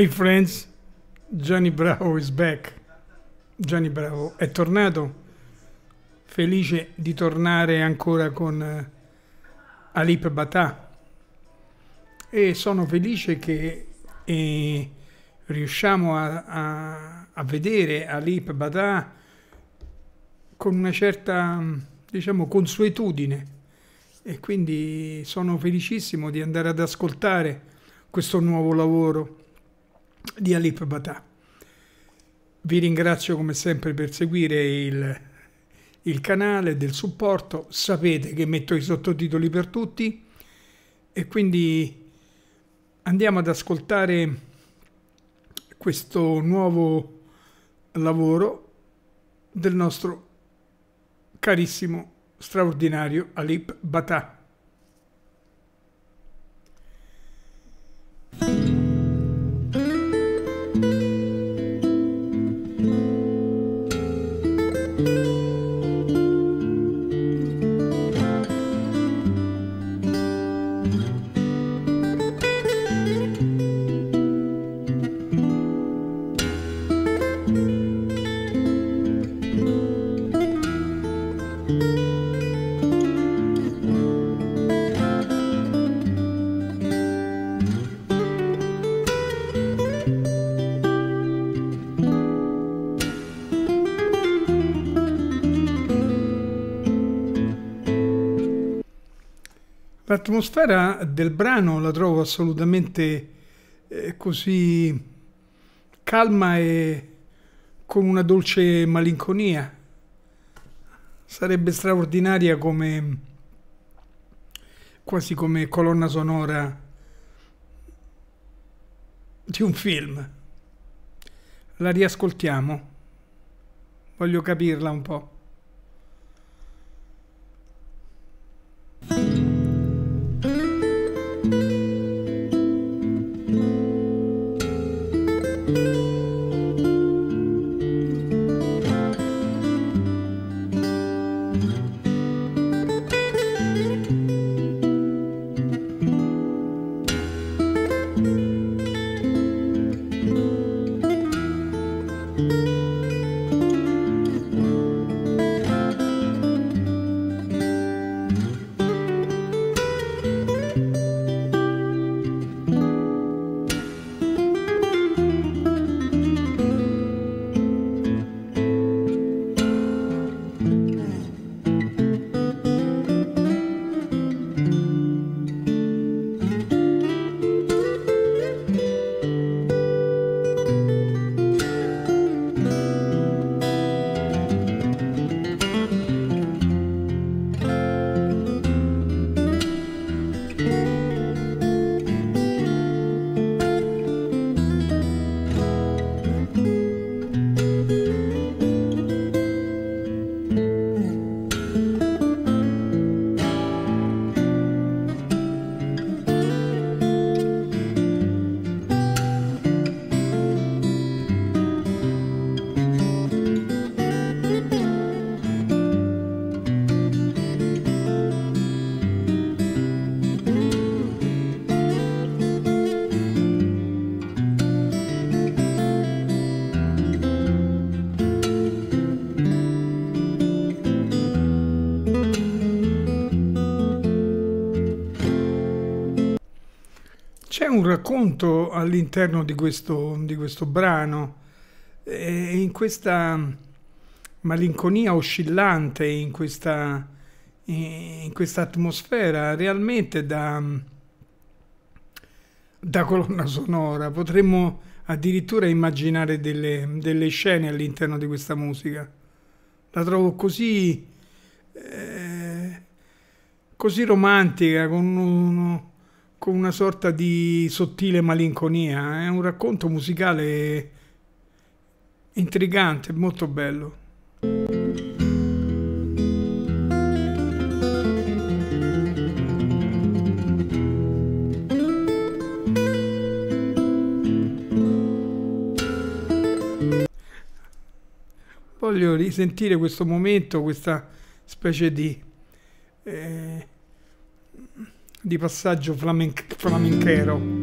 Hi friends, Gianni Bravo is back. Gianni Bravo è tornato, felice di tornare ancora con eh, Alip Bata e sono felice che eh, riusciamo a, a, a, vedere Alip Bata con una certa, diciamo, consuetudine. E quindi sono felicissimo di andare ad ascoltare questo nuovo lavoro di Alip Bata. Vi ringrazio come sempre per seguire il, il canale del supporto, sapete che metto i sottotitoli per tutti e quindi andiamo ad ascoltare questo nuovo lavoro del nostro carissimo, straordinario Alip Bata. L'atmosfera del brano la trovo assolutamente eh, così calma e con una dolce malinconia. Sarebbe straordinaria come quasi come colonna sonora di un film. La riascoltiamo. Voglio capirla un po'. C'è un racconto all'interno di questo, di questo brano, e in questa malinconia oscillante, in questa, in questa atmosfera realmente da, da colonna sonora. Potremmo addirittura immaginare delle, delle scene all'interno di questa musica. La trovo così, eh, così romantica, con uno con una sorta di sottile malinconia. È un racconto musicale intrigante, molto bello. Voglio risentire questo momento, questa specie di... Eh, di passaggio flamenc- flamenchero.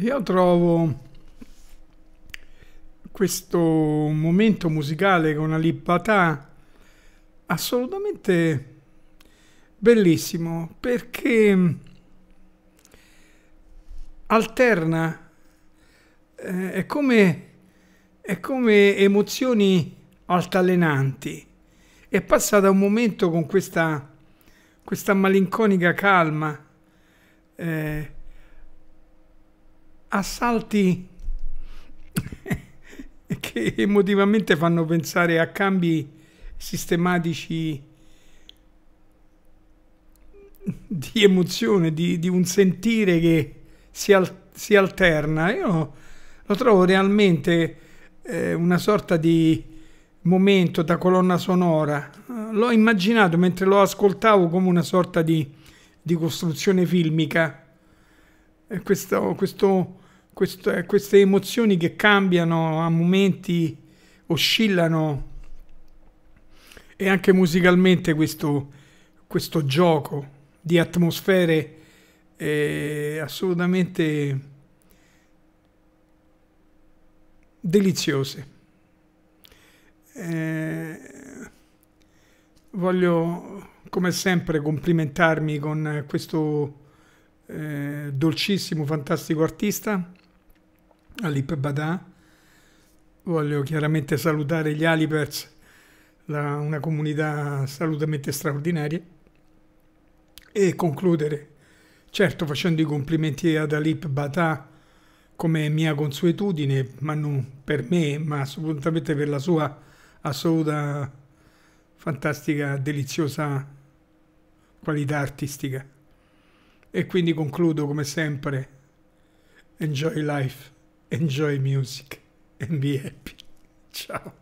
Io trovo questo momento musicale con Ali Bata assolutamente bellissimo perché alterna, eh, è, come, è come emozioni altalenanti. E passa da un momento con questa, questa malinconica calma eh, a salti che emotivamente fanno pensare a cambi sistematici di emozione, di, di un sentire che si, al, si, alterna. Io lo trovo realmente eh, una sorta di momento da colonna sonora. L'ho immaginato mentre lo ascoltavo come una sorta di, di costruzione filmica. Questo, questo, questo, queste emozioni che cambiano a momenti, oscillano e anche musicalmente questo, questo gioco di atmosfere assolutamente deliziose. Eh, voglio come sempre complimentarmi con questo eh, dolcissimo, fantastico artista, Alip Badà. Voglio chiaramente salutare gli Alipers, la, una comunità assolutamente straordinaria e concludere, certo facendo i complimenti ad Alip Bata come mia consuetudine, ma non per me, ma assolutamente per la sua assoluta, fantastica, deliziosa qualità artistica. E quindi concludo come sempre, enjoy life, enjoy music and be happy. Ciao.